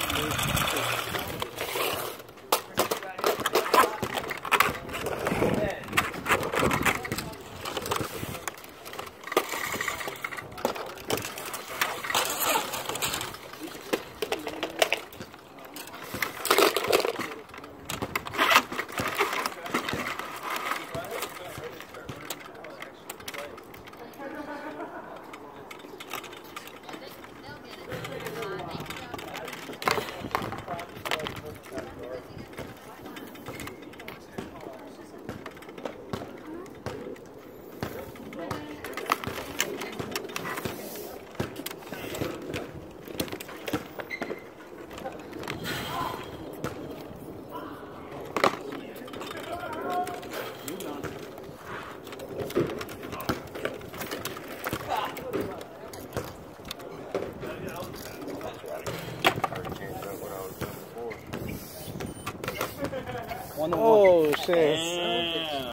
One to Oh shit.